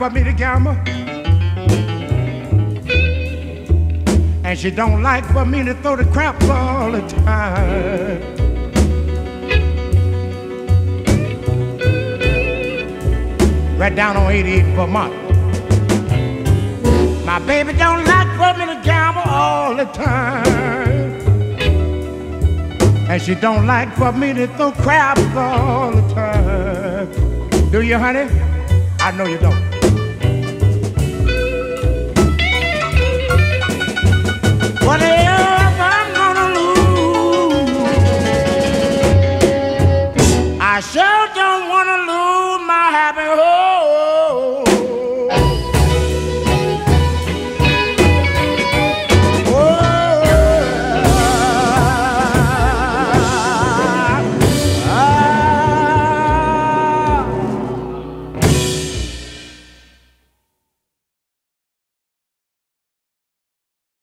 for me to gamble. And she don't like for me to throw the crap all the time. Right down on 88 per month. My baby don't like for me to gamble all the time. And she don't like for me to throw crap all the time. Do you, honey? I know you don't. Whatever I'm